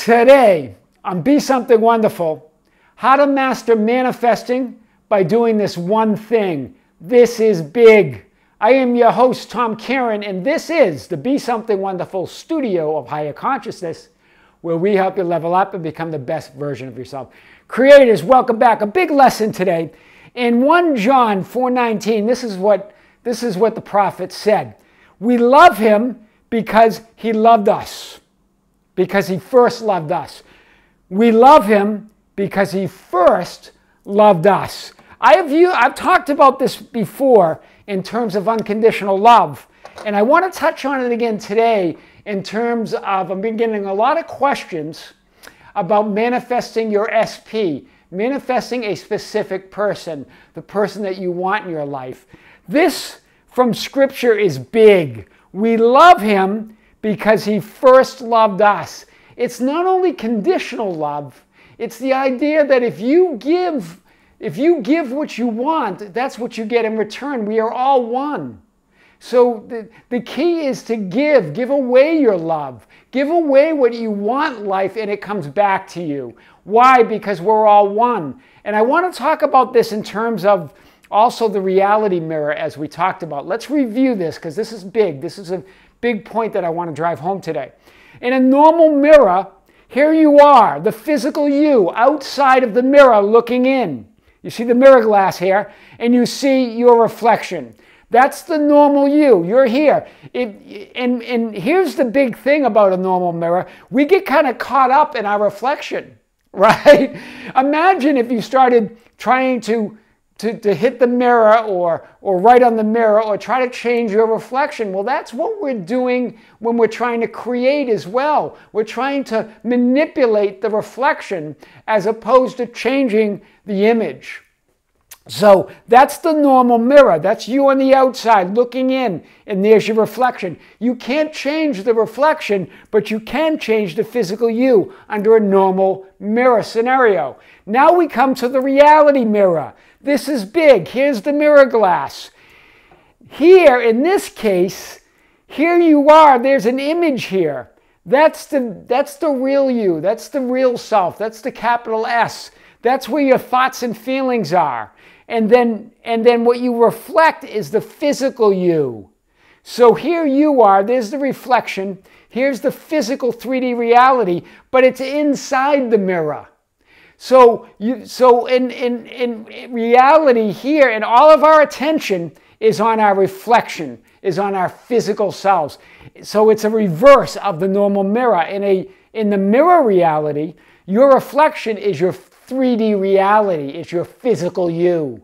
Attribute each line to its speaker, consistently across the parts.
Speaker 1: Today, on Be Something Wonderful, how to master manifesting by doing this one thing. This is big. I am your host, Tom Kearin, and this is the Be Something Wonderful studio of higher consciousness, where we help you level up and become the best version of yourself. Creators, welcome back. A big lesson today. In 1 John 4:19, this is what this is what the prophet said. We love him because he loved us because he first loved us. We love him because he first loved us. I have you, I've talked about this before in terms of unconditional love, and I want to touch on it again today in terms of I'm getting a lot of questions about manifesting your SP, manifesting a specific person, the person that you want in your life. This from Scripture is big. We love him because he first loved us. It's not only conditional love, it's the idea that if you give if you give what you want, that's what you get in return. We are all one. So the, the key is to give, give away your love, give away what you want life and it comes back to you. Why? Because we're all one. And I want to talk about this in terms of also the reality mirror as we talked about. Let's review this because this is big. This is a big point that I want to drive home today. In a normal mirror, here you are, the physical you, outside of the mirror looking in. You see the mirror glass here, and you see your reflection. That's the normal you. You're here. It, and, and here's the big thing about a normal mirror we get kind of caught up in our reflection, right? Imagine if you started trying to to, to hit the mirror or, or write on the mirror or try to change your reflection. Well, that's what we're doing when we're trying to create as well. We're trying to manipulate the reflection as opposed to changing the image. So that's the normal mirror. That's you on the outside looking in, and there's your reflection. You can't change the reflection, but you can change the physical you under a normal mirror scenario. Now we come to the reality mirror. This is big. Here's the mirror glass. Here, in this case, here you are. There's an image here. That's the, that's the real you. That's the real self. That's the capital S. That's where your thoughts and feelings are. And then, and then what you reflect is the physical you. So here you are. There's the reflection. Here's the physical 3D reality, but it's inside the mirror. So, you, so in, in, in reality here, and all of our attention is on our reflection, is on our physical selves. So it's a reverse of the normal mirror. In, a, in the mirror reality, your reflection is your 3D reality, it's your physical you.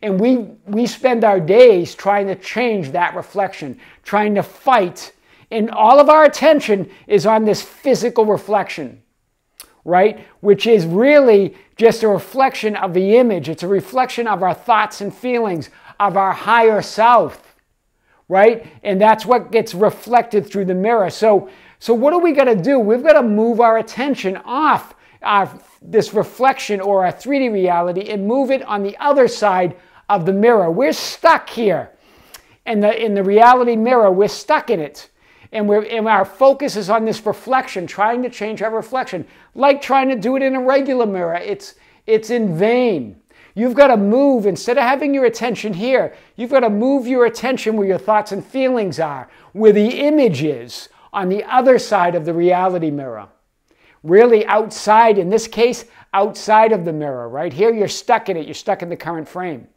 Speaker 1: And we, we spend our days trying to change that reflection, trying to fight. And all of our attention is on this physical reflection right? Which is really just a reflection of the image. It's a reflection of our thoughts and feelings, of our higher self, right? And that's what gets reflected through the mirror. So, so what are we going to do? We've got to move our attention off our, this reflection or our 3D reality and move it on the other side of the mirror. We're stuck here. In the, in the reality mirror, we're stuck in it and, we're, and our focus is on this reflection, trying to change our reflection, like trying to do it in a regular mirror. It's, it's in vain. You've got to move, instead of having your attention here, you've got to move your attention where your thoughts and feelings are, where the image is, on the other side of the reality mirror. Really outside, in this case, outside of the mirror, right? Here you're stuck in it, you're stuck in the current frame.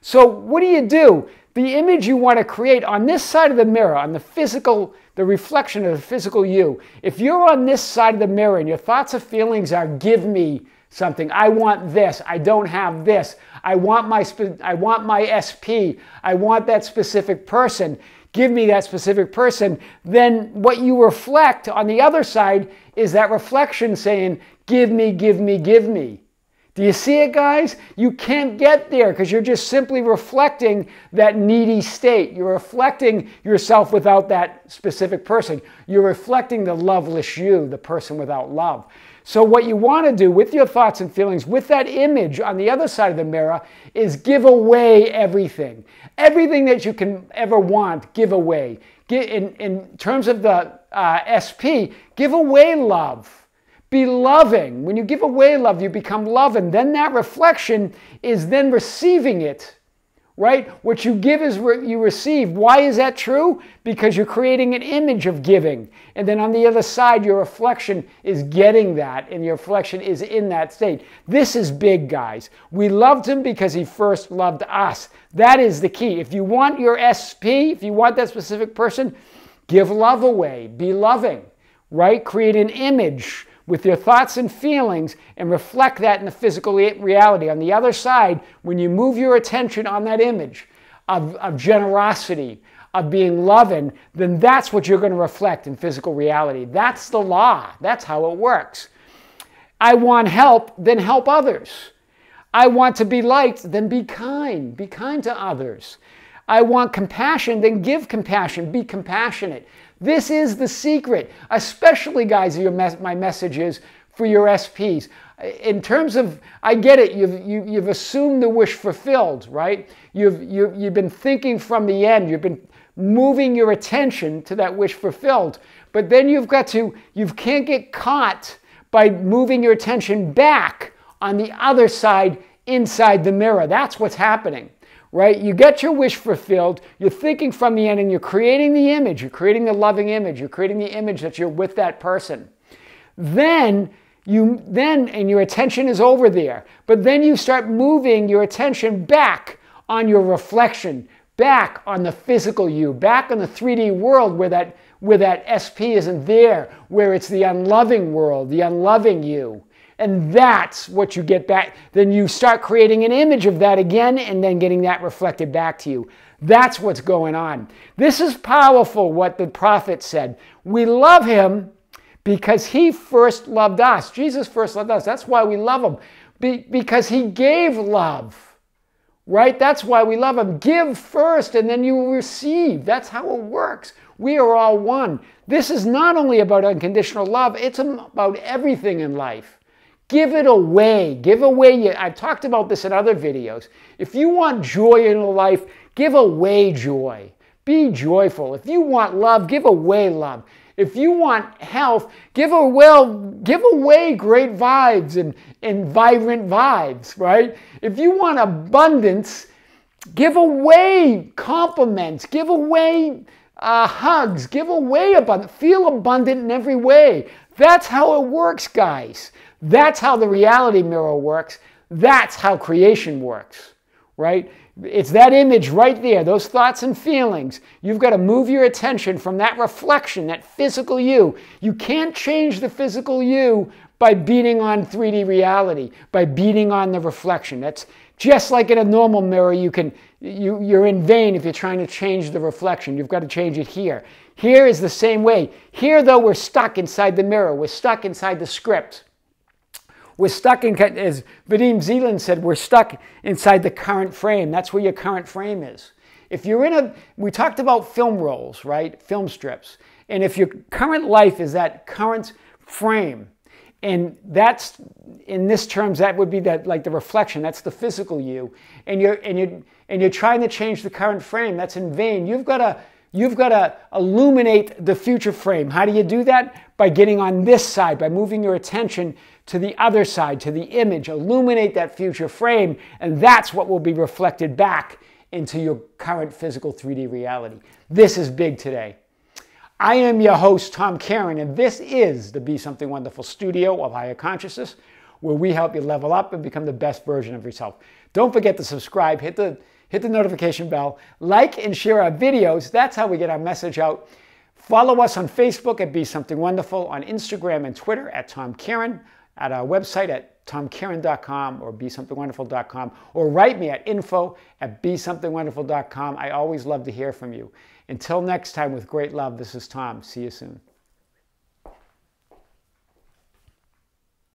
Speaker 1: So, what do you do? The image you want to create on this side of the mirror, on the physical the reflection of the physical you. If you're on this side of the mirror and your thoughts and feelings are, give me something, I want this, I don't have this, I want my, I want my SP, I want that specific person, give me that specific person, then what you reflect on the other side is that reflection saying, give me, give me, give me. Do you see it, guys? You can't get there because you're just simply reflecting that needy state. You're reflecting yourself without that specific person. You're reflecting the loveless you, the person without love. So, what you want to do with your thoughts and feelings, with that image on the other side of the mirror, is give away everything. Everything that you can ever want, give away. In, in terms of the uh, SP, give away love Be loving. When you give away love, you become love, and then that reflection is then receiving it right? What you give is what you receive. Why is that true? Because you're creating an image of giving. And then on the other side, your reflection is getting that, and your reflection is in that state. This is big, guys. We loved him because he first loved us. That is the key. If you want your SP, if you want that specific person, give love away. Be loving, right? Create an image with your thoughts and feelings and reflect that in the physical reality. On the other side, when you move your attention on that image of, of generosity, of being loving, then that's what you're going to reflect in physical reality. That's the law. That's how it works. I want help, then help others. I want to be liked, then be kind. Be kind to others. I want compassion, then give compassion. Be compassionate. This is the secret, especially, guys, mes- my message is for your SPs. In terms of, I get it, you've, you, have you have assumed the wish fulfilled, right? You've, you, you've been thinking from the end, you've been moving your attention to that wish fulfilled. But then you've got to, you can't get caught by moving your attention back on the other side inside the mirror. That's what's happening right? You get your wish fulfilled. You're thinking from the end and you're creating the image. You're creating the loving image. You're creating the image that you're with that person. Then you then and your attention is over there. But then you start moving your attention back on your reflection, back on the physical you, back on the 3D world where that where that SP isn't there, where it's the unloving world, the unloving you. And that's what you get back. Then you start creating an image of that again and then getting that reflected back to you. That's what's going on. This is powerful, what the prophet said. We love him because he first loved us. Jesus first loved us. That's why we love him, Be- because he gave love. Right? That's why we love him. Give first and then you will receive. That's how it works. We are all one. This is not only about unconditional love, it's about everything in life. Give it away. Give away. I've talked about this in other videos. If you want joy in life, give away joy. Be joyful. If you want love, give away love. If you want health, give away, give away great vibes and, and vibrant vibes, right? If you want abundance, give away compliments, give away uh, hugs, give away abundance, feel abundant in every way. That's how it works, guys. That's how the reality mirror works. That's how creation works, right? It's that image right there, those thoughts and feelings. You've got to move your attention from that reflection, that physical you. You can't change the physical you by beating on 3D reality, by beating on the reflection. That's just like in a normal mirror, you can you, you're in vain if you're trying to change the reflection. You've got to change it here. Here is the same way. Here, though, we're stuck inside the mirror. We're stuck inside the script. We're stuck in, as Vadim Zeland said, we're stuck inside the current frame. That's where your current frame is. If you're in a, we talked about film rolls, right? Film strips. And if your current life is that current frame, and that's in this terms that would be that like the reflection that's the physical you and you're and you're and you're trying to change the current frame that's in vain you've got to You've got to illuminate the future frame. How do you do that? By getting on this side, by moving your attention to the other side, to the image. Illuminate that future frame, and that's what will be reflected back into your current physical 3D reality. This is big today. I am your host, Tom Kearin, and this is the Be Something Wonderful studio of Higher Consciousness, where we help you level up and become the best version of yourself. Don't forget to subscribe, hit the hit the notification bell, like and share our videos. That's how we get our message out. Follow us on Facebook at Be Something Wonderful, on Instagram and Twitter at Tom Kearin, at our website at tomkearin.com or besomethingwonderful.com, or write me at info at besomethingwonderful.com. I always love to hear from you. Until next time, with great love, this is Tom. See you soon.